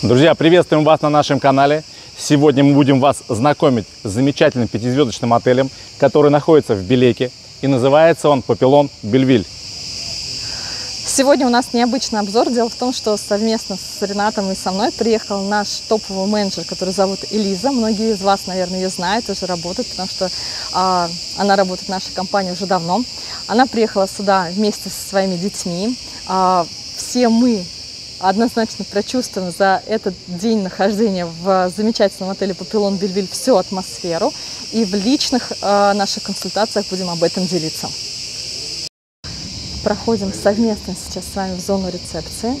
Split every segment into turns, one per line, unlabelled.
Друзья, приветствуем вас на нашем канале. Сегодня мы будем вас знакомить с замечательным пятизвездочным отелем, который находится в Белеке. И называется он «Папилон Бельвиль».
Сегодня у нас необычный обзор. Дело в том, что совместно с Ренатом и со мной приехал наш топовый менеджер, который зовут Элиза. Многие из вас, наверное, ее знают, уже работают, потому что а, она работает в нашей компании уже давно. Она приехала сюда вместе со своими детьми. А, все мы однозначно прочувствуем за этот день нахождения в замечательном отеле Папилон Бельвиль всю атмосферу. И в личных э, наших консультациях будем об этом делиться. Проходим совместно сейчас с вами в зону рецепции.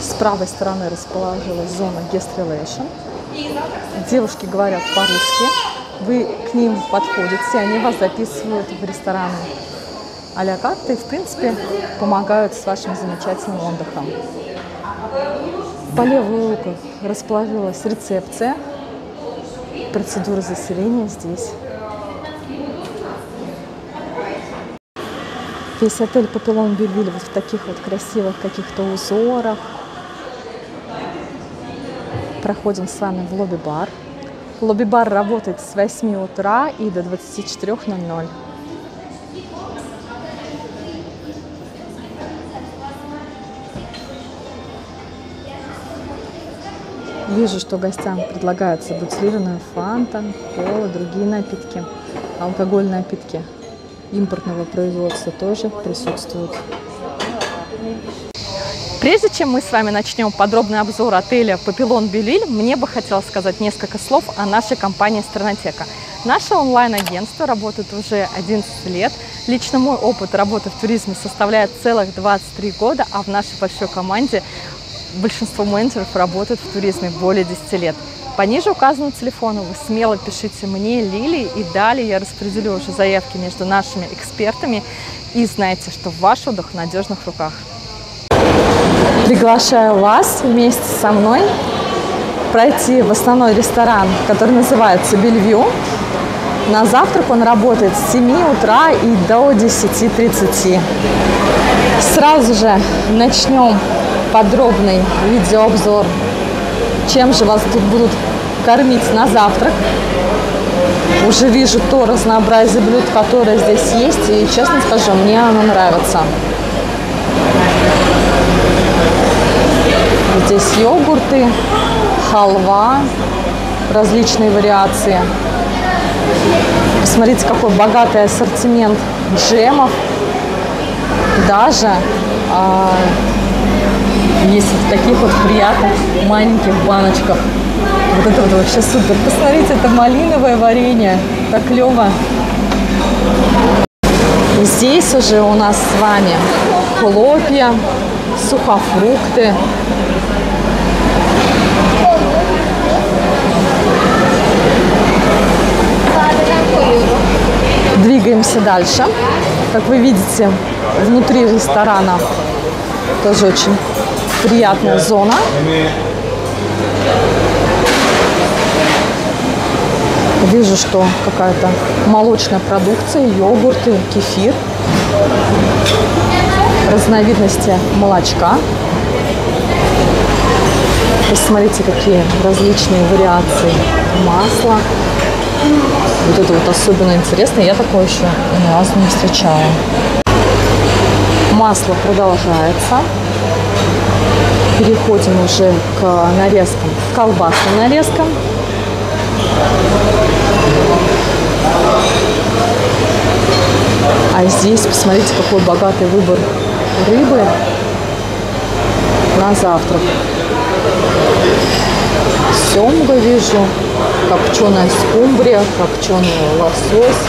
С правой стороны расположилась зона Guest Relation. Девушки говорят по-русски. Вы к ним подходите, они вас записывают в рестораны а-ля карты, в принципе, помогают с вашим замечательным отдыхом. По левую руку расположилась рецепция. Процедура заселения здесь. Весь отель Папилон Бельвиль вот в таких вот красивых каких-то узорах. Проходим с вами в лобби-бар. Лобби-бар работает с 8 утра и до 24.00. Вижу, что гостям предлагаются бутилированная фанта, кола, другие напитки, алкогольные напитки импортного производства тоже присутствуют. Прежде чем мы с вами начнем подробный обзор отеля «Папилон Белиль», мне бы хотелось сказать несколько слов о нашей компании «Странотека». Наше онлайн-агентство работает уже 11 лет. Лично мой опыт работы в туризме составляет целых 23 года, а в нашей большой команде большинство менеджеров работают в туризме более 10 лет. По ниже указанному телефону вы смело пишите мне, Лили, и далее я распределю уже заявки между нашими экспертами. И знайте, что ваш отдых в надежных руках. Приглашаю вас вместе со мной пройти в основной ресторан, который называется Бельвью. На завтрак он работает с 7 утра и до 10.30. Сразу же начнем подробный видеообзор, чем же вас тут будут кормить на завтрак. Уже вижу то разнообразие блюд, которое здесь есть, и, честно скажу, мне оно нравится. Здесь йогурты, халва, различные вариации. Посмотрите, какой богатый ассортимент джемов. Даже а, есть в таких вот приятных маленьких баночках. Вот это вот вообще супер. Посмотрите, это малиновое варенье. Так клево. Здесь уже у нас с вами хлопья, сухофрукты. Двигаемся дальше. Как вы видите, внутри ресторана тоже очень приятная зона. Вижу, что какая-то молочная продукция, йогурты, кефир, разновидности молочка. Посмотрите, какие различные вариации масла. Вот это вот особенно интересно. Я такое еще ни разу не встречала. Масло продолжается переходим уже к нарезкам, колбасным нарезкам. А здесь, посмотрите, какой богатый выбор рыбы на завтрак. Семга вижу, копченая скумбрия, копченый лосось,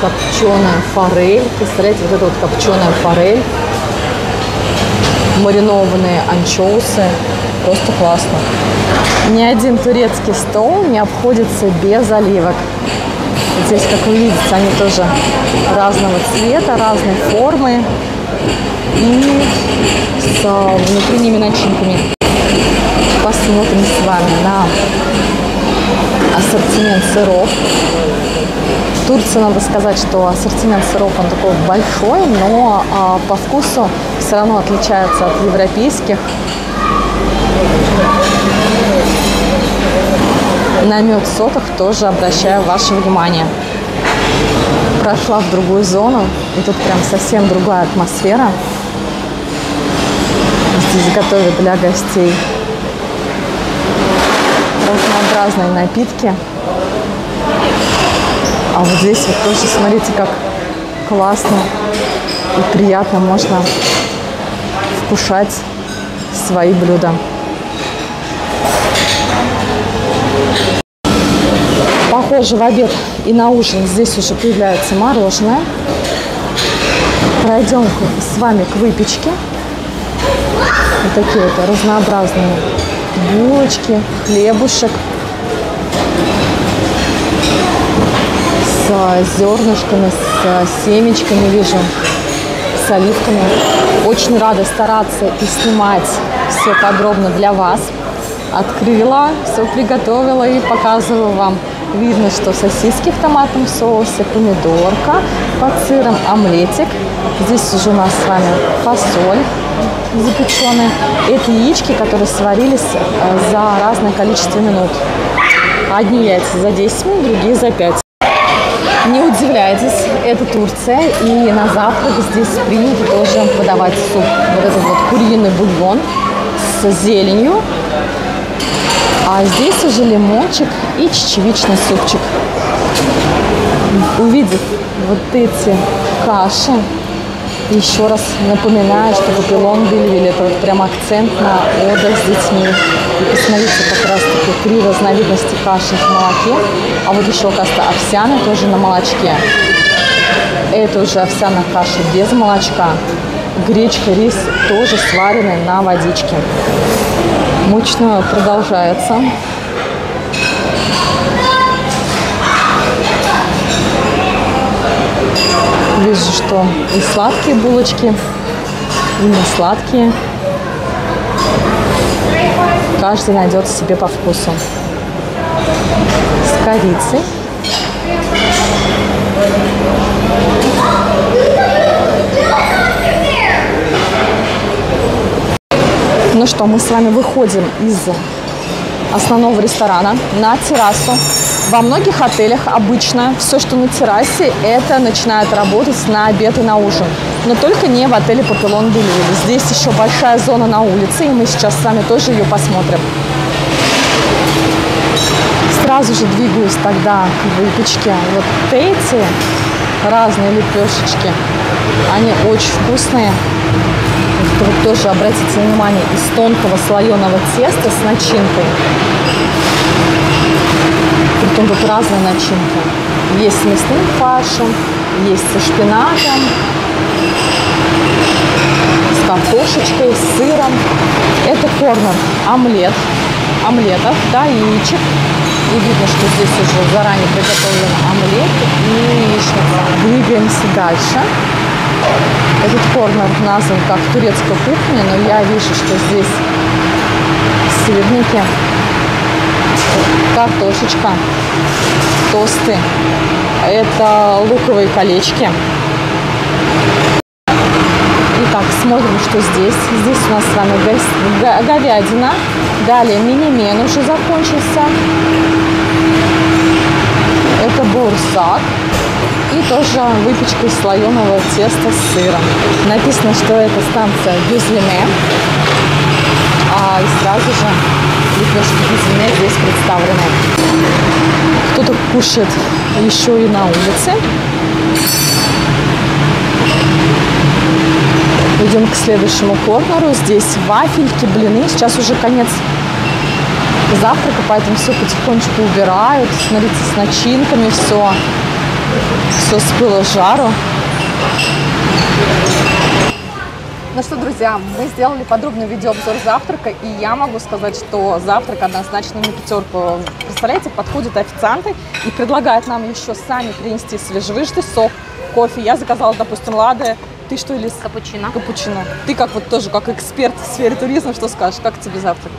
копченая форель. Представляете, вот это вот копченая форель маринованные анчоусы. Просто классно. Ни один турецкий стол не обходится без оливок. Здесь, как вы видите, они тоже разного цвета, разной формы и с внутренними начинками. Посмотрим с вами на ассортимент сыров. Турции надо сказать, что ассортимент сыров он такой большой, но а, по вкусу все равно отличаются от европейских. На мед сотах тоже обращаю ваше внимание. Прошла в другую зону, и тут прям совсем другая атмосфера. Здесь готовят для гостей разнообразные напитки. А вот здесь вот тоже, смотрите, как классно и приятно можно вкушать свои блюда. Похоже, в обед и на ужин здесь уже появляется мороженое. Пройдем с вами к выпечке. Вот такие вот разнообразные булочки, хлебушек зернышками, с семечками вижу, с оливками. Очень рада стараться и снимать все подробно для вас. Открыла, все приготовила и показываю вам. Видно, что сосиски в томатном соусе, помидорка под сыром, омлетик. Здесь уже у нас с вами фасоль запеченные. Это яички, которые сварились э, за разное количество минут. Одни яйца за 10 минут, другие за 5. Не удивляйтесь, это Турция, и на завтрак здесь принято тоже подавать суп. Вот этот вот куриный бульон с зеленью, а здесь уже лимончик и чечевичный супчик. Увидев вот эти каши, еще раз напоминаю, что папиллон Бельвиль – это вот прям акцент на отдых с детьми. И посмотрите, как раз таки три разновидности каши в молоке. А вот еще, оказывается, овсяная тоже на молочке. Это уже овсяная каша без молочка. Гречка, рис тоже сваренный на водичке. Мучное продолжается. Вижу, что и сладкие булочки, и не сладкие. Каждый найдет себе по вкусу. С корицей. Ну что, мы с вами выходим из основного ресторана на террасу. Во многих отелях обычно все, что на террасе, это начинает работать на обед и на ужин. Но только не в отеле Папилон Белевиль. Здесь еще большая зона на улице, и мы сейчас с вами тоже ее посмотрим. Сразу же двигаюсь тогда к выпечке. Вот эти разные лепешечки, они очень вкусные. Вот тоже обратите внимание, из тонкого слоеного теста с начинкой. Притом тут разная начинка. Есть с мясным фаршем, есть со шпинатом, с картошечкой, с сыром. Это корнер омлет, омлетов, да, яичек. И видно, что здесь уже заранее приготовлен омлет и яичница. Двигаемся дальше. Этот корнер назван как турецкая кухня, но я вижу, что здесь сырники, картошечка, тосты. Это луковые колечки. Итак, смотрим, что здесь. Здесь у нас с вами говядина. Далее мини-мен уже закончился. Это бурсак. И тоже выпечка из слоеного теста с сыром. Написано, что это станция Бюзлине. А, и сразу же лепешки Бюзлине здесь представлены. Кто-то кушает еще и на улице. Идем к следующему корнеру. Здесь вафельки, блины. Сейчас уже конец завтрака, поэтому все потихонечку убирают. Смотрите, с начинками все все с пылу жару. Ну что, друзья, мы сделали подробный видеообзор завтрака, и я могу сказать, что завтрак однозначно на пятерку. Представляете, подходят официанты и предлагают нам еще сами принести свежевыжатый сок, кофе. Я заказала, допустим, лады. Ты что или
капучино?
Капучино. Ты как вот тоже как эксперт в сфере туризма, что скажешь? Как тебе завтрак?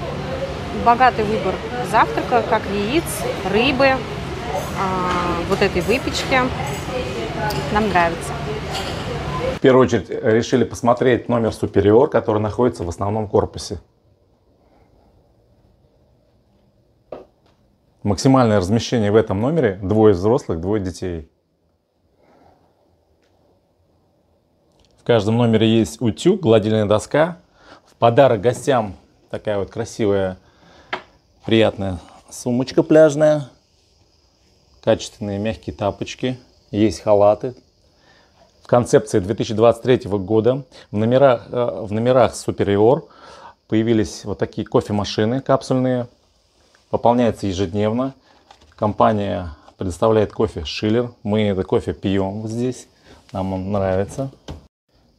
Богатый выбор завтрака, как яиц, рыбы, а, вот этой выпечки. Нам нравится.
первую очередь решили посмотреть номер Superior, который находится в основном корпусе. Максимальное размещение в этом номере двое взрослых, двое детей. В каждом номере есть утюг, гладильная доска. В подарок гостям такая вот красивая, приятная сумочка пляжная. Качественные мягкие тапочки. Есть халаты. В концепции 2023 года в номерах, э, в номерах Superior появились вот такие кофемашины капсульные пополняется ежедневно. Компания предоставляет кофе Шиллер. Мы это кофе пьем здесь. Нам он нравится.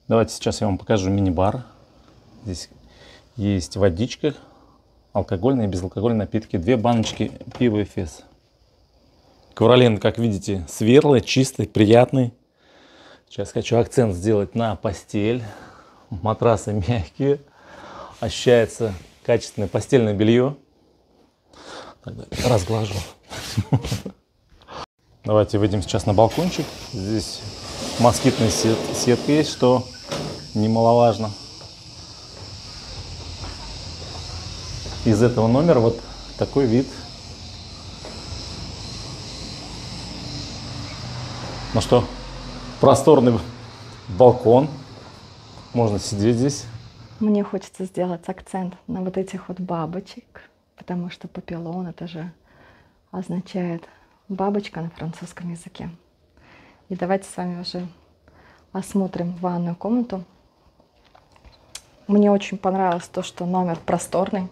Давайте сейчас я вам покажу мини-бар. Здесь есть водичка, алкогольные и безалкогольные напитки, две баночки пива и фес. Ковролин, как видите, светлый, чистый, приятный. Сейчас хочу акцент сделать на постель. Матрасы мягкие. Ощущается качественное постельное белье. Тогда разглажу. Давайте выйдем сейчас на балкончик. Здесь москитная сет, сетка есть, что немаловажно. Из этого номера вот такой вид. Ну что, просторный балкон. Можно сидеть здесь.
Мне хочется сделать акцент на вот этих вот бабочек потому что папиллон это же означает бабочка на французском языке. И давайте с вами уже осмотрим ванную комнату. Мне очень понравилось то, что номер просторный.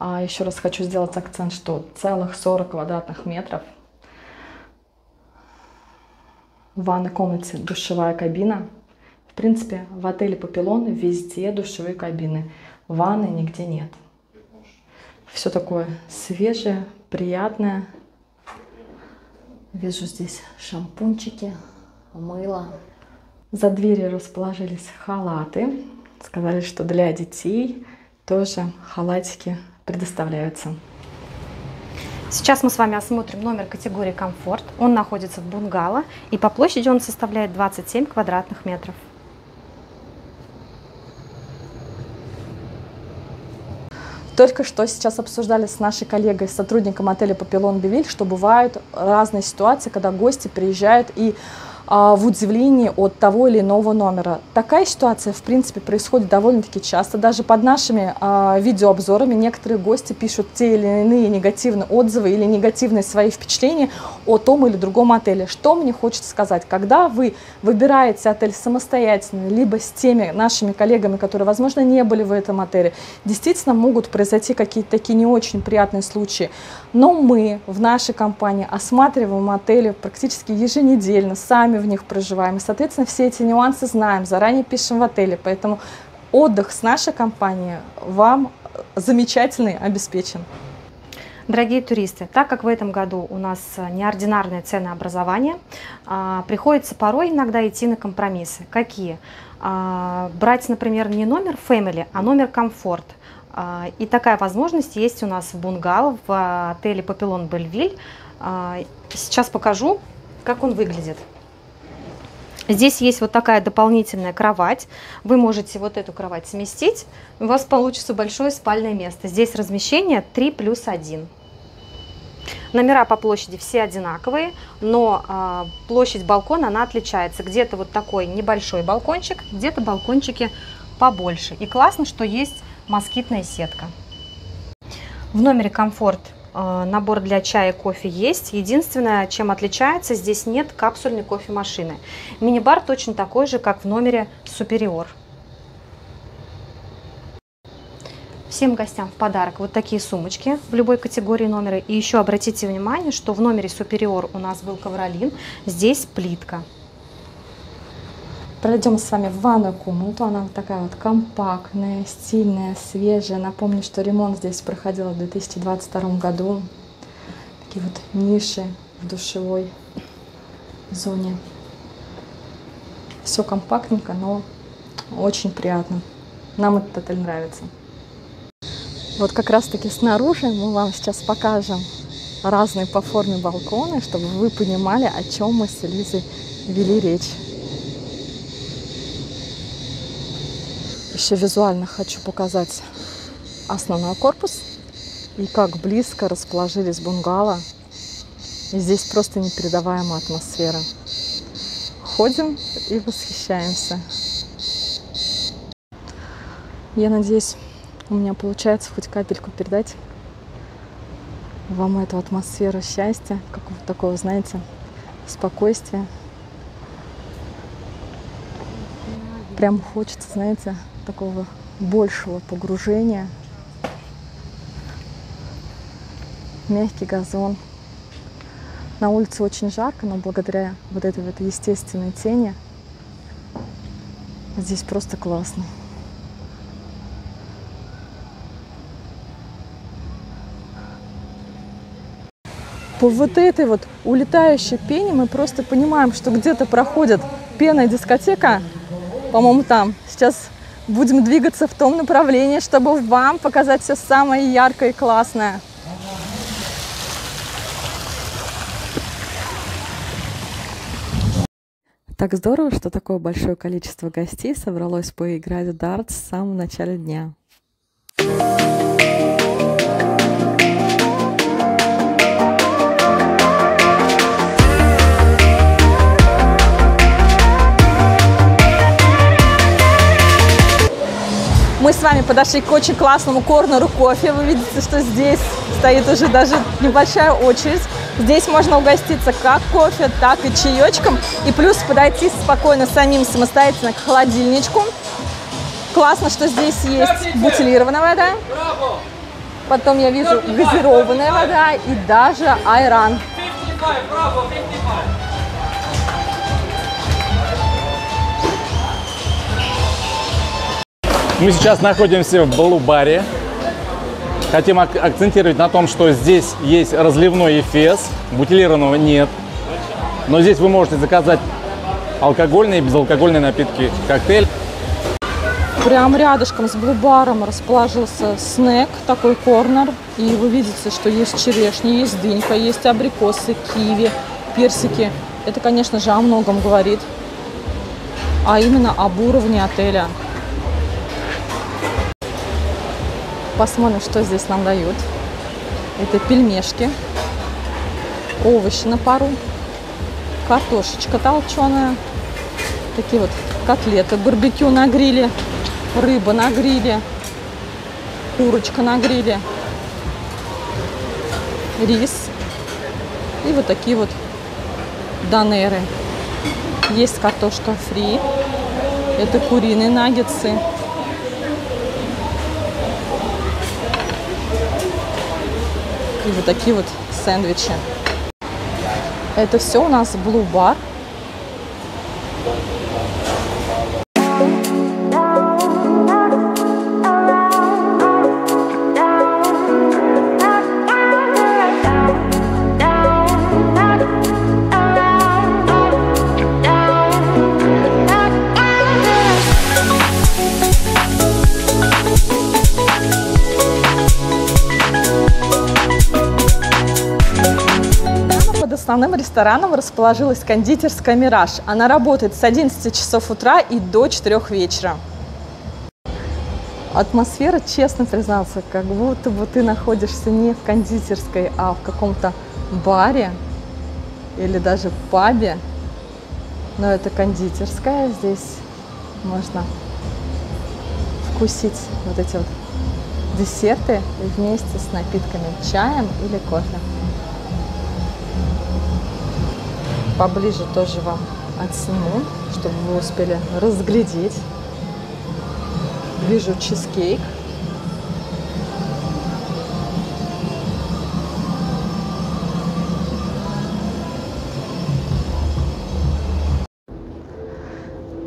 А еще раз хочу сделать акцент, что целых 40 квадратных метров. В ванной комнате душевая кабина. В принципе, в отеле Папилон везде душевые кабины. Ванны нигде нет. Все такое свежее, приятное. Вижу здесь шампунчики, мыло. За дверью расположились халаты. Сказали, что для детей тоже халатики предоставляются.
Сейчас мы с вами осмотрим номер категории «Комфорт». Он находится в бунгало и по площади он составляет 27 квадратных метров.
Только что сейчас обсуждали с нашей коллегой, сотрудником отеля «Папилон Бивиль», что бывают разные ситуации, когда гости приезжают и в удивлении от того или иного номера. Такая ситуация, в принципе, происходит довольно-таки часто. Даже под нашими а, видеообзорами некоторые гости пишут те или иные негативные отзывы или негативные свои впечатления о том или другом отеле. Что мне хочется сказать? Когда вы выбираете отель самостоятельно, либо с теми нашими коллегами, которые, возможно, не были в этом отеле, действительно могут произойти какие-то такие не очень приятные случаи. Но мы в нашей компании осматриваем отели практически еженедельно, сами в них проживаем. И, соответственно, все эти нюансы знаем, заранее пишем в отеле. Поэтому отдых с нашей компанией вам замечательный обеспечен.
Дорогие туристы, так как в этом году у нас неординарное ценообразование, а, приходится порой иногда идти на компромиссы. Какие? А, брать, например, не номер Family, а номер комфорт. А, и такая возможность есть у нас в бунгало в отеле Папилон Бельвиль. Сейчас покажу, как он выглядит. Здесь есть вот такая дополнительная кровать. Вы можете вот эту кровать сместить, у вас получится большое спальное место. Здесь размещение 3 плюс 1. Номера по площади все одинаковые, но э, площадь балкона она отличается. Где-то вот такой небольшой балкончик, где-то балкончики побольше. И классно, что есть москитная сетка. В номере комфорт набор для чая, кофе есть. Единственное, чем отличается, здесь нет капсульной кофемашины. Мини-бар точно такой же, как в номере Superior. Всем гостям в подарок вот такие сумочки в любой категории номера. И еще обратите внимание, что в номере Superior у нас был ковролин, здесь плитка.
Пройдем с вами в ванную комнату. Она такая вот компактная, стильная, свежая. Напомню, что ремонт здесь проходил в 2022 году. Такие вот ниши в душевой зоне. Все компактненько, но очень приятно. Нам этот отель нравится. Вот как раз таки снаружи мы вам сейчас покажем разные по форме балконы, чтобы вы понимали, о чем мы с Элизой вели речь. Еще визуально хочу показать основной корпус и как близко расположились бунгало. И здесь просто непередаваемая атмосфера. Ходим и восхищаемся. Я надеюсь, у меня получается хоть капельку передать вам эту атмосферу счастья, какого-то такого, знаете, спокойствия. Прям хочется, знаете, такого большего погружения. Мягкий газон. На улице очень жарко, но благодаря вот этой вот естественной тени здесь просто классно. По вот этой вот улетающей пене мы просто понимаем, что где-то проходит пенная дискотека, по-моему, там. Сейчас будем двигаться в том направлении, чтобы вам показать все самое яркое и классное. Так здорово, что такое большое количество гостей собралось поиграть в дартс в самом начале дня. Мы с вами подошли к очень классному корнеру кофе. Вы видите, что здесь стоит уже даже небольшая очередь. Здесь можно угоститься как кофе, так и чаечком. И плюс подойти спокойно самим самостоятельно к холодильничку. Классно, что здесь есть бутилированная вода. Потом я вижу газированная вода и даже айран.
Мы сейчас находимся в Балу-баре. Хотим ак- акцентировать на том, что здесь есть разливной эфес, бутилированного нет. Но здесь вы можете заказать алкогольные и безалкогольные напитки, коктейль.
Прям рядышком с блубаром расположился снэк, такой корнер. И вы видите, что есть черешня, есть дынька, есть абрикосы, киви, персики. Это, конечно же, о многом говорит. А именно об уровне отеля. Посмотрим, что здесь нам дают. Это пельмешки, овощи на пару, картошечка толченая, такие вот котлеты, барбекю на гриле, рыба на гриле, курочка на гриле, рис и вот такие вот донеры. Есть картошка фри, это куриные наггетсы, и вот такие вот сэндвичи. Это все у нас Blue Bar. Рестораном расположилась кондитерская «Мираж». Она работает с 11 часов утра и до 4 вечера. Атмосфера, честно признаться, как будто бы ты находишься не в кондитерской, а в каком-то баре или даже пабе. Но это кондитерская, здесь можно вкусить вот эти вот десерты вместе с напитками, чаем или кофе. Поближе тоже вам отсниму, чтобы вы успели разглядеть. Вижу чизкейк.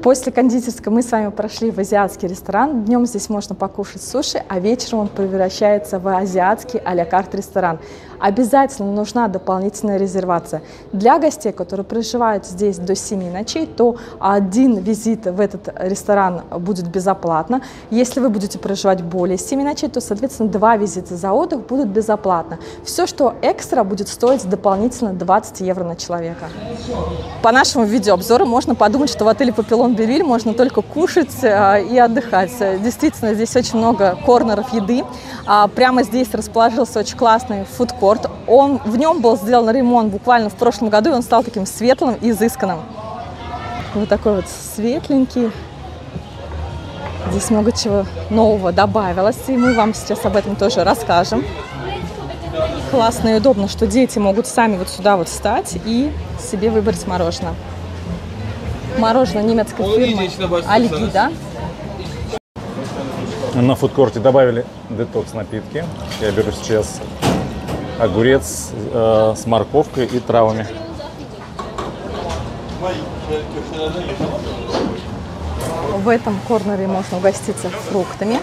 После кондитерской мы с вами прошли в азиатский ресторан. Днем здесь можно покушать суши, а вечером он превращается в азиатский а-ля карт ресторан. Обязательно нужна дополнительная резервация. Для гостей, которые проживают здесь до 7 ночей, то один визит в этот ресторан будет безоплатно. Если вы будете проживать более 7 ночей, то, соответственно, два визита за отдых будут безоплатно. Все, что экстра, будет стоить дополнительно 20 евро на человека. По нашему видеообзору можно подумать, что в отеле «Папилон Белиль можно только кушать э, и отдыхать. Действительно, здесь очень много корнеров еды. А прямо здесь расположился очень классный фудкорт. Он, в нем был сделан ремонт буквально в прошлом году, и он стал таким светлым и изысканным. Вот такой вот светленький. Здесь много чего нового добавилось, и мы вам сейчас об этом тоже расскажем. Классно и удобно, что дети могут сами вот сюда вот встать и себе выбрать мороженое. Мороженое немецкой фирмы Альгида.
На фудкорте добавили детокс напитки. Я беру сейчас огурец э, с морковкой и травами.
В этом корнере можно угоститься фруктами.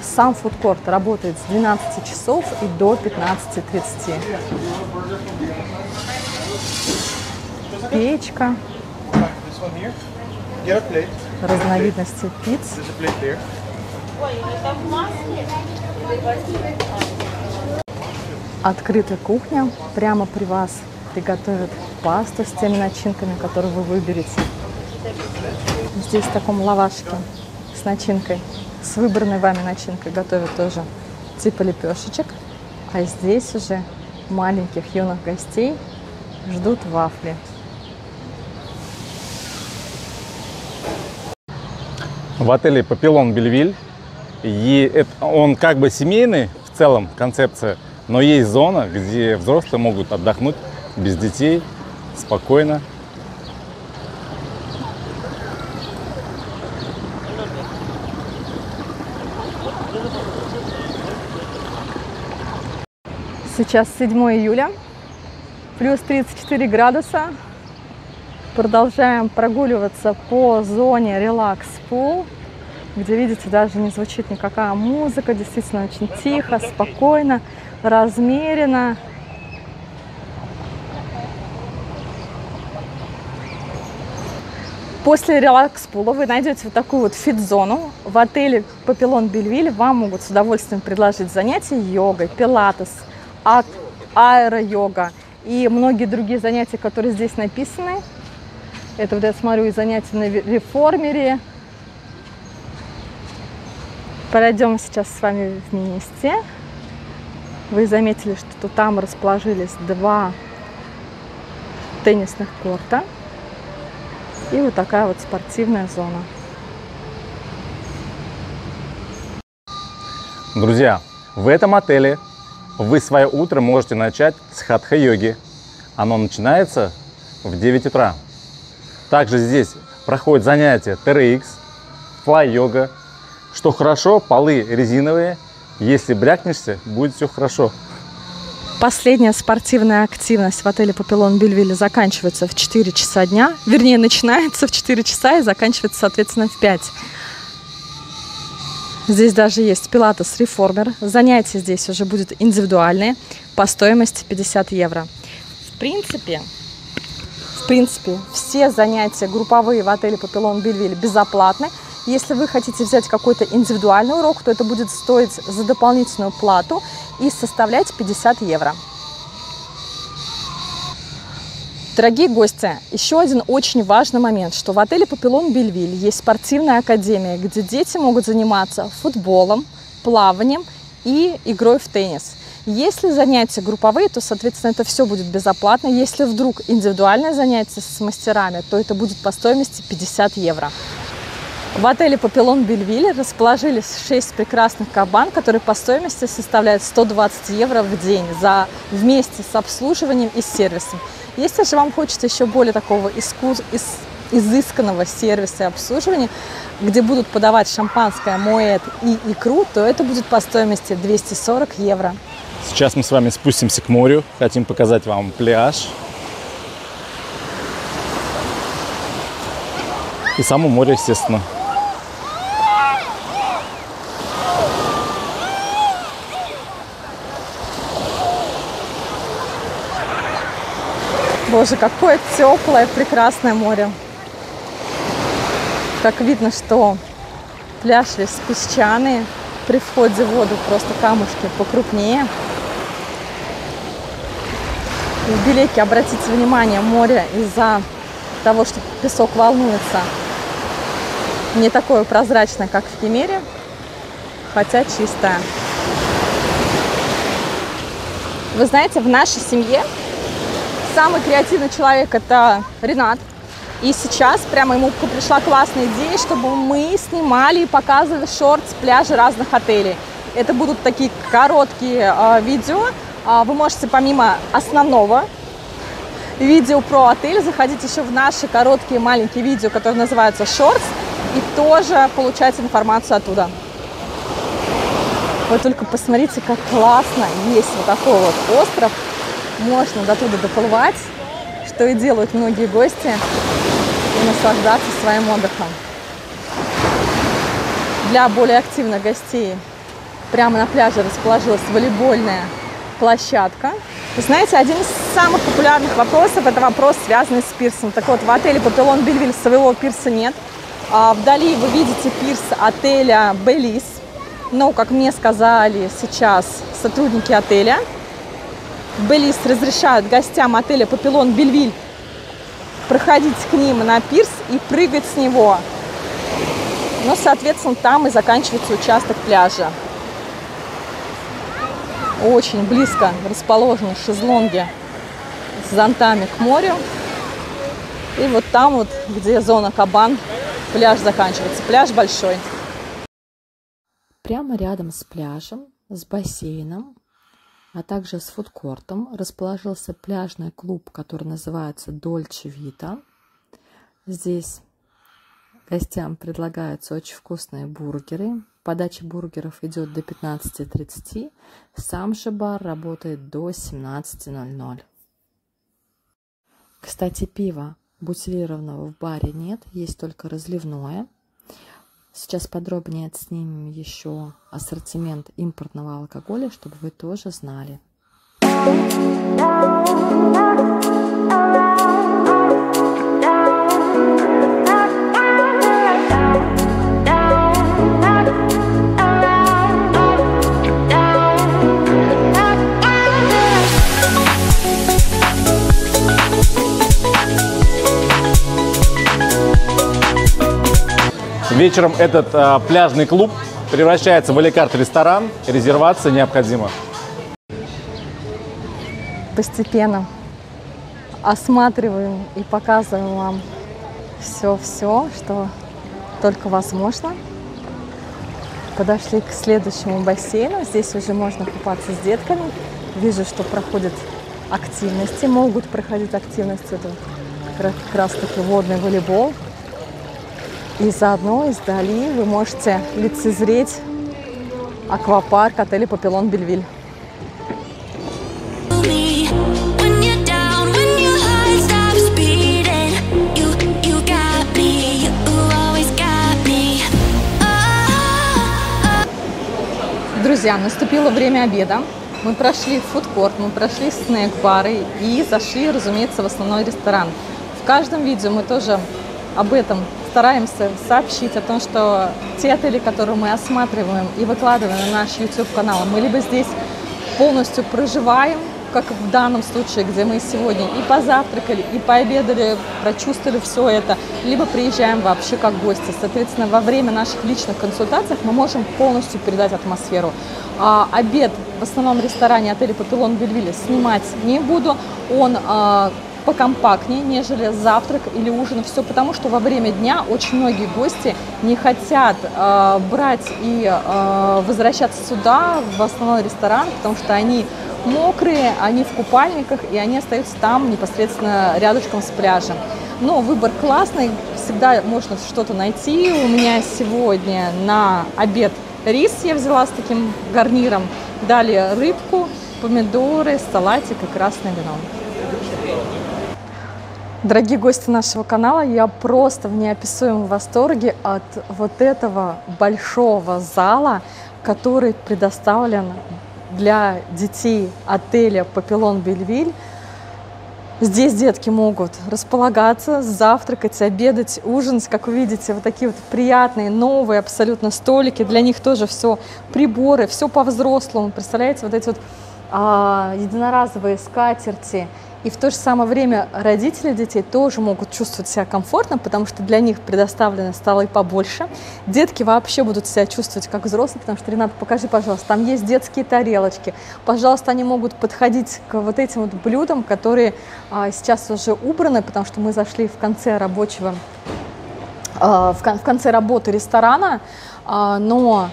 Сам фудкорт работает с 12 часов и до 15.30. Печка, разновидности пиц. Открытая кухня. Прямо при вас приготовят пасту с теми начинками, которые вы выберете. Здесь в таком лавашке с начинкой, с выбранной вами начинкой готовят тоже типа лепешечек. А здесь уже маленьких юных гостей ждут вафли.
В отеле Папилон Бельвиль. И он как бы семейный в целом концепция, но есть зона, где взрослые могут отдохнуть без детей, спокойно.
Сейчас 7 июля, плюс 34 градуса. Продолжаем прогуливаться по зоне релакс пул, где, видите, даже не звучит никакая музыка, действительно очень тихо, спокойно, размеренно. После релакс-пула вы найдете вот такую вот фит-зону. В отеле Папилон Бельвиль вам могут с удовольствием предложить занятия йогой, пилатес, аэро-йога и многие другие занятия, которые здесь написаны. Это вот я смотрю и занятия на реформере. Пройдем сейчас с вами вместе. Вы заметили, что там расположились два теннисных корта. И вот такая вот спортивная зона.
Друзья, в этом отеле вы свое утро можете начать с хатха-йоги. Оно начинается в 9 утра. Также здесь проходят занятия TRX, флай-йога. Что хорошо, полы резиновые. Если брякнешься, будет все хорошо.
Последняя спортивная активность в отеле Папилон Бельвилле заканчивается в 4 часа дня. Вернее, начинается в 4 часа и заканчивается, соответственно, в 5. Здесь даже есть пилатес реформер. Занятия здесь уже будут индивидуальные по стоимости 50 евро. В принципе, в принципе, все занятия групповые в отеле Папилон Бельвиль безоплатны. Если вы хотите взять какой-то индивидуальный урок, то это будет стоить за дополнительную плату и составлять 50 евро. Дорогие гости, еще один очень важный момент, что в отеле Папилон Бельвиль есть спортивная академия, где дети могут заниматься футболом, плаванием и игрой в теннис. Если занятия групповые, то, соответственно, это все будет безоплатно. Если вдруг индивидуальное занятие с мастерами, то это будет по стоимости 50 евро. В отеле Папилон Бельвиль расположились 6 прекрасных кабан, которые по стоимости составляют 120 евро в день за, вместе с обслуживанием и сервисом. Если же вам хочется еще более такого искус, из, изысканного сервиса и обслуживания, где будут подавать шампанское, моэт и икру, то это будет по стоимости 240 евро.
Сейчас мы с вами спустимся к морю. Хотим показать вам пляж. И само море, естественно.
Боже, какое теплое, прекрасное море. Как видно, что пляж весь песчаный. При входе в воду просто камушки покрупнее. В Белеке, обратите внимание, море из-за того, что песок волнуется, Не такое прозрачное, как в Кемере, хотя чистое. Вы знаете, в нашей семье самый креативный человек это Ренат. И сейчас прямо ему пришла классная идея, чтобы мы снимали и показывали шорт с пляжа разных отелей. Это будут такие короткие э, видео. Э, вы можете помимо основного видео про отель заходить еще в наши короткие маленькие видео, которые называются Shorts, и тоже получать информацию оттуда. Вы только посмотрите, как классно есть вот такой вот остров. Можно до туда доплывать, что и делают многие гости, и наслаждаться своим отдыхом. Для более активных гостей прямо на пляже расположилась волейбольная площадка. Вы знаете, один из самых популярных вопросов – это вопрос, связанный с пирсом. Так вот, в отеле «Папилон Бельвиль» своего пирса нет. А вдали вы видите пирс отеля «Белис». Но, как мне сказали сейчас сотрудники отеля, «Белис» разрешают гостям отеля «Папилон Бельвиль» проходить к ним на пирс и прыгать с него. Но, соответственно, там и заканчивается участок пляжа очень близко расположены шезлонги с зонтами к морю. И вот там вот, где зона Кабан, пляж заканчивается. Пляж большой.
Прямо рядом с пляжем, с бассейном, а также с фудкортом расположился пляжный клуб, который называется Дольче Вита. Здесь гостям предлагаются очень вкусные бургеры, Подача бургеров идет до 15.30. Сам же бар работает до 17.00. Кстати, пива бутилированного в баре нет, есть только разливное. Сейчас подробнее отснимем еще ассортимент импортного алкоголя, чтобы вы тоже знали.
Вечером этот э, пляжный клуб превращается в аликарт-ресторан. Резервация необходима.
Постепенно осматриваем и показываем вам все-все, что только возможно. Подошли к следующему бассейну. Здесь уже можно купаться с детками. Вижу, что проходят активности, могут проходить активности. Это как раз таки водный волейбол. И заодно издали вы можете лицезреть аквапарк отеля «Папилон Бельвиль». Друзья, наступило время обеда. Мы прошли фудкорт, мы прошли снэк-бары и зашли, разумеется, в основной ресторан. В каждом видео мы тоже об этом стараемся сообщить о том, что те отели, которые мы осматриваем и выкладываем на наш YouTube-канал, мы либо здесь полностью проживаем, как в данном случае, где мы сегодня и позавтракали, и пообедали, прочувствовали все это, либо приезжаем вообще как гости. Соответственно, во время наших личных консультаций мы можем полностью передать атмосферу. А, обед в основном ресторане отеля «Папилон Бельвилля» снимать не буду. Он а, покомпактнее, нежели завтрак или ужин. Все потому, что во время дня очень многие гости не хотят э, брать и э, возвращаться сюда, в основной ресторан, потому что они мокрые, они в купальниках, и они остаются там непосредственно рядышком с пляжем. Но выбор классный, всегда можно что-то найти. У меня сегодня на обед рис я взяла с таким гарниром. Далее рыбку, помидоры, салатик и красное вино. Дорогие гости нашего канала, я просто в неописуемом восторге от вот этого большого зала, который предоставлен для детей отеля «Папилон Бельвиль». Здесь детки могут располагаться, завтракать, обедать, ужинать. Как вы видите, вот такие вот приятные, новые абсолютно столики. Для них тоже все приборы, все по-взрослому. Представляете, вот эти вот а, единоразовые скатерти – И в то же самое время родители детей тоже могут чувствовать себя комфортно, потому что для них предоставлены столы побольше. Детки вообще будут себя чувствовать как взрослые, потому что, Ренат, покажи, пожалуйста, там есть детские тарелочки. Пожалуйста, они могут подходить к вот этим вот блюдам, которые а, сейчас уже убраны, потому что мы зашли в конце рабочего, а, в, кон в конце работы ресторана, а, но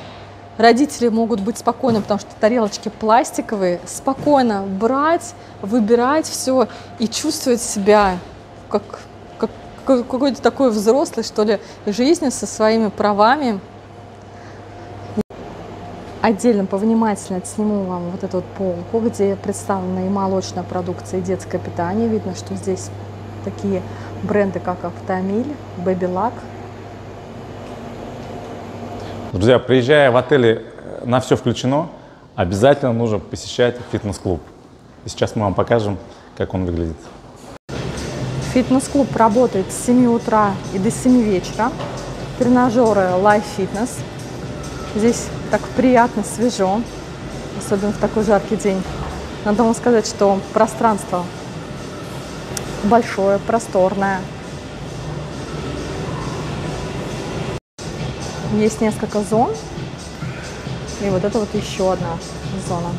Родители могут быть спокойны, потому что тарелочки пластиковые, спокойно брать, выбирать все и чувствовать себя как, как какой-то такой взрослый, что ли, жизни со своими правами. Отдельно повнимательно сниму вам вот эту вот полку, где представлена и молочная продукция, и детское питание. Видно, что здесь такие бренды, как Автомиль, Luck,
Друзья, приезжая в отеле э, на все включено, обязательно нужно посещать фитнес-клуб. И сейчас мы вам покажем, как он выглядит.
Фитнес-клуб работает с 7 утра и до 7 вечера. Тренажеры Life Fitness. Здесь так приятно, свежо, особенно в такой жаркий день. Надо вам сказать, что пространство большое, просторное, Есть несколько зон. И вот это вот еще одна зона.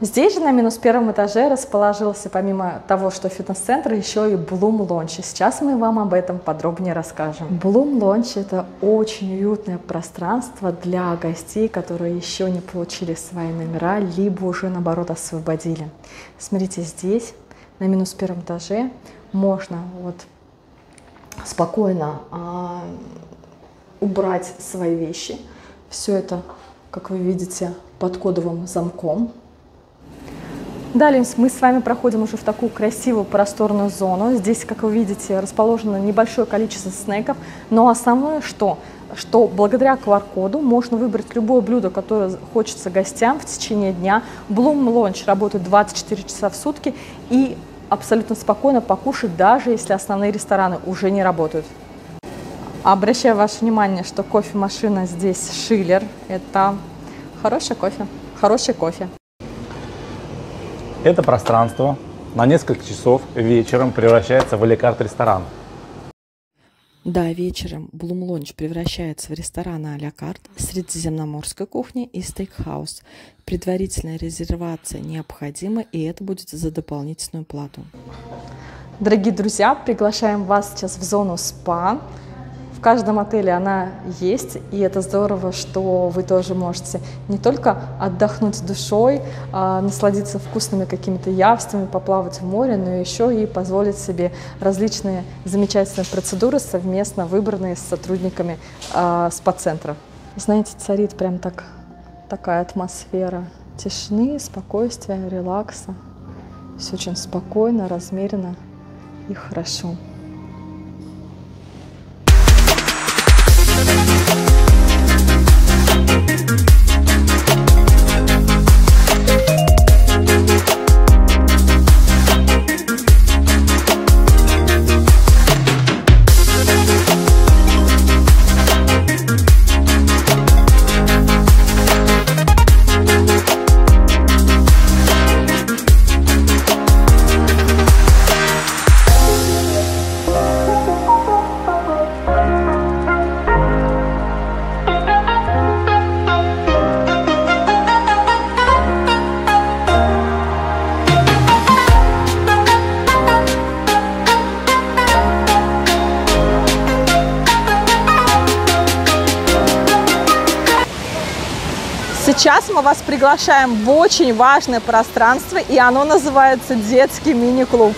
Здесь же на минус первом этаже расположился, помимо того, что фитнес-центр, еще и Bloom Launch. Сейчас мы вам об этом подробнее расскажем. Bloom Launch – это очень уютное пространство для гостей, которые еще не получили свои номера, либо уже, наоборот, освободили. Смотрите, здесь, на минус первом этаже, можно вот спокойно а, убрать свои вещи. Все это, как вы видите, под кодовым замком. Далее мы с вами проходим уже в такую красивую просторную зону. Здесь, как вы видите, расположено небольшое количество снеков. Но основное что? Что благодаря QR-коду можно выбрать любое блюдо, которое хочется гостям в течение дня. Bloom Launch работает 24 часа в сутки и абсолютно спокойно покушать, даже если основные рестораны уже не работают. Обращаю ваше внимание, что кофемашина здесь Шиллер. Это хороший кофе, хороший кофе.
Это пространство на несколько часов вечером превращается в лекарт-ресторан.
Да, вечером Bloom Lounge превращается в ресторан а-ля карт средиземноморской кухни и стейкхаус. Предварительная резервация необходима, и это будет за дополнительную плату.
Дорогие друзья, приглашаем вас сейчас в зону спа каждом отеле она есть, и это здорово, что вы тоже можете не только отдохнуть душой, а, насладиться вкусными какими-то явствами, поплавать в море, но еще и позволить себе различные замечательные процедуры, совместно выбранные с сотрудниками а, спа-центра. Знаете, царит прям так, такая атмосфера тишины, спокойствия, релакса. Все очень спокойно, размеренно и хорошо. Вас приглашаем в очень важное пространство, и оно называется детский мини-клуб.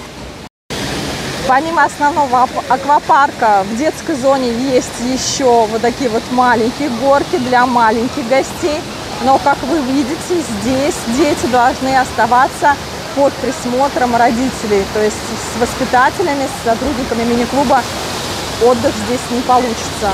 Помимо основного аквапарка в детской зоне есть еще вот такие вот маленькие горки для маленьких гостей. Но, как вы видите, здесь дети должны оставаться под присмотром родителей. То есть с воспитателями, с сотрудниками мини-клуба отдых здесь не получится.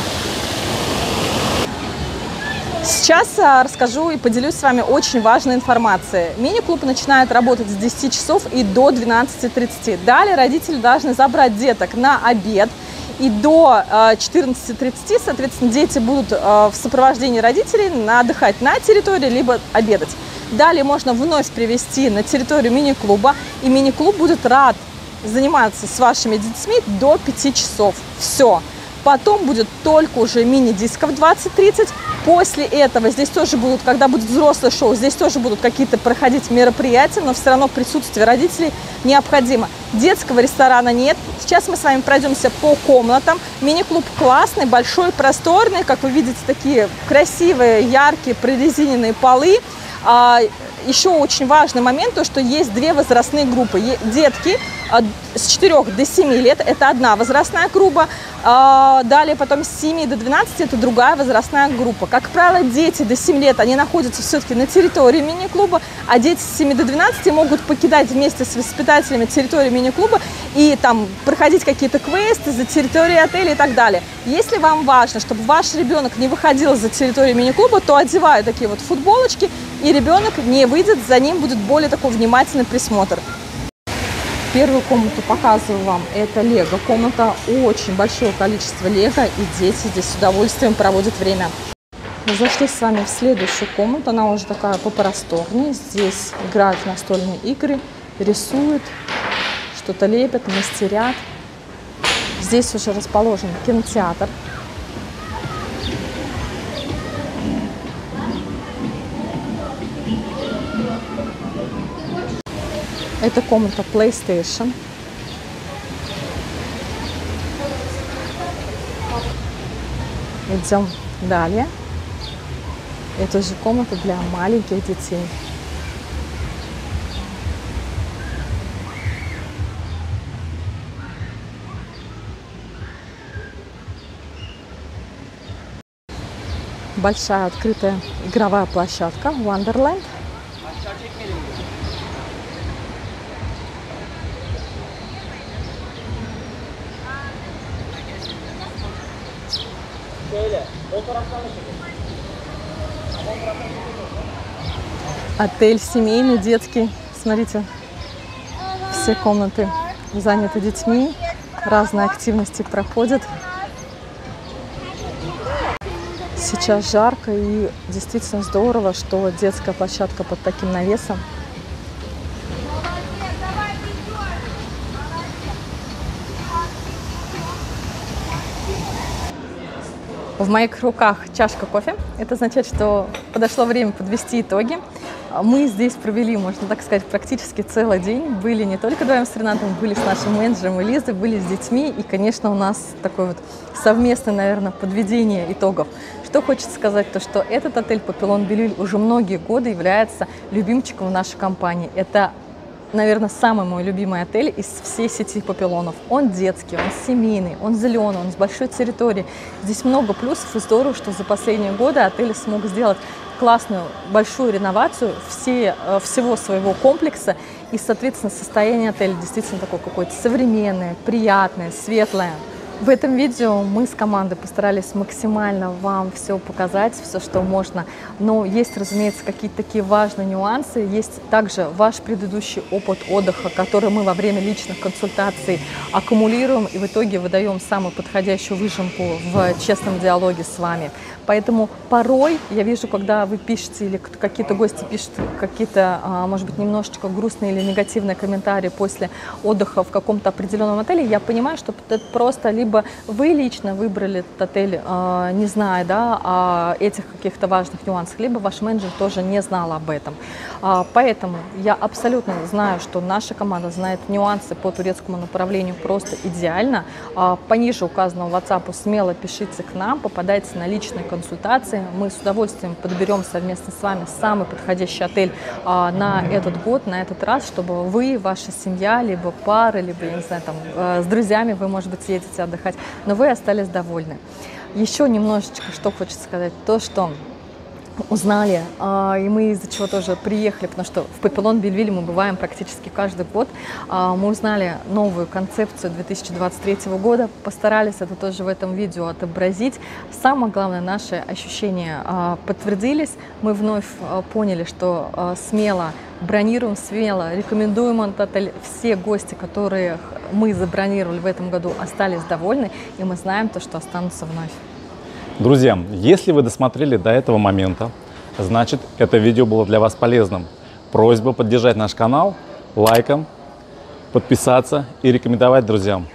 Сейчас а, расскажу и поделюсь с вами очень важной информацией. Мини-клуб начинает работать с 10 часов и до 12.30. Далее родители должны забрать деток на обед. И до 14.30, а, соответственно, дети будут а, в сопровождении родителей отдыхать на территории, либо обедать. Далее можно вновь привести на территорию мини-клуба, и мини-клуб будет рад заниматься с вашими детьми до 5 часов. Все. Потом будет только уже мини-дисков 20-30. После этого здесь тоже будут, когда будет взрослое шоу, здесь тоже будут какие-то проходить мероприятия, но все равно присутствие родителей необходимо. Детского ресторана нет. Сейчас мы с вами пройдемся по комнатам. Мини-клуб классный, большой, просторный. Как вы видите, такие красивые, яркие, прорезиненные полы. А, еще очень важный момент, то, что есть две возрастные группы. Детки с 4 до 7 лет – это одна возрастная группа, а, далее потом с 7 до 12 – это другая возрастная группа. Как правило, дети до 7 лет, они находятся все-таки на территории мини-клуба, а дети с 7 до 12 могут покидать вместе с воспитателями территорию мини-клуба и там проходить какие-то квесты за территорией отеля и так далее. Если вам важно, чтобы ваш ребенок не выходил за территорию мини-клуба, то одеваю такие вот футболочки, и ребенок не выйдет, за ним будет более такой внимательный присмотр. Первую комнату показываю вам. Это Лего комната. Очень большое количество Лего. И дети здесь с удовольствием проводят время. Мы зашли с вами в следующую комнату. Она уже такая попросторнее. Здесь играют в настольные игры, рисуют, что-то лепят, мастерят. Здесь уже расположен кинотеатр. Это комната PlayStation. Идем далее. Это же комната для маленьких детей. Большая открытая игровая площадка Wonderland – Отель семейный, детский. Смотрите, все комнаты заняты детьми, разные активности проходят. Сейчас жарко и действительно здорово, что детская площадка под таким навесом. В моих руках чашка кофе. Это означает, что подошло время подвести итоги. Мы здесь провели, можно так сказать, практически целый день. Были не только вдвоем с Ренатом, были с нашим менеджером Элизой, были с детьми. И, конечно, у нас такое вот совместное, наверное, подведение итогов. Что хочется сказать, то что этот отель Папилон Белюль уже многие годы является любимчиком нашей компании. Это наверное, самый мой любимый отель из всей сети Папилонов. Он детский, он семейный, он зеленый, он с большой территорией. Здесь много плюсов и здорово, что за последние годы отель смог сделать классную большую реновацию все, э, всего своего комплекса. И, соответственно, состояние отеля действительно такое какое-то современное, приятное, светлое. В этом видео мы с командой постарались максимально вам все показать, все, что можно. Но есть, разумеется, какие-то такие важные нюансы. Есть также ваш предыдущий опыт отдыха, который мы во время личных консультаций аккумулируем и в итоге выдаем самую подходящую выжимку в честном диалоге с вами. Поэтому порой я вижу, когда вы пишете или какие-то гости пишут какие-то, а, может быть, немножечко грустные или негативные комментарии после отдыха в каком-то определенном отеле, я понимаю, что это просто либо вы лично выбрали этот отель, а, не зная да, о этих каких-то важных нюансах, либо ваш менеджер тоже не знал об этом. А, поэтому я абсолютно знаю, что наша команда знает нюансы по турецкому направлению просто идеально. Пониже указанного WhatsApp смело пишите к нам, попадайте на личный консультации. Мы с удовольствием подберем совместно с вами самый подходящий отель а, на этот год, на этот раз, чтобы вы, ваша семья, либо пары, либо, я не знаю, там, э, с друзьями вы, может быть, едете отдыхать, но вы остались довольны. Еще немножечко, что хочется сказать, то, что узнали, а, и мы из-за чего тоже приехали, потому что в Папилон Бельвиле мы бываем практически каждый год. А, мы узнали новую концепцию 2023 года, постарались это тоже в этом видео отобразить. Самое главное, наши ощущения а, подтвердились. Мы вновь поняли, что смело бронируем, смело рекомендуем этот отель. Все гости, которые мы забронировали в этом году, остались довольны, и мы знаем то, что останутся вновь.
Друзья, если вы досмотрели до этого момента, значит это видео было для вас полезным. Просьба поддержать наш канал лайком, подписаться и рекомендовать друзьям.